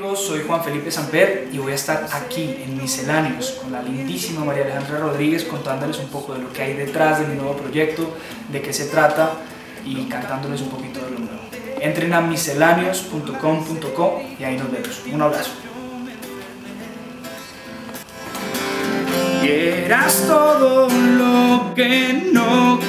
Soy Juan Felipe Samper y voy a estar aquí en Misceláneos con la lindísima María Alejandra Rodríguez contándoles un poco de lo que hay detrás de mi nuevo proyecto, de qué se trata y cantándoles un poquito de lo nuevo. Entren a misceláneos.com.co y ahí nos vemos. Un abrazo. Todo lo que no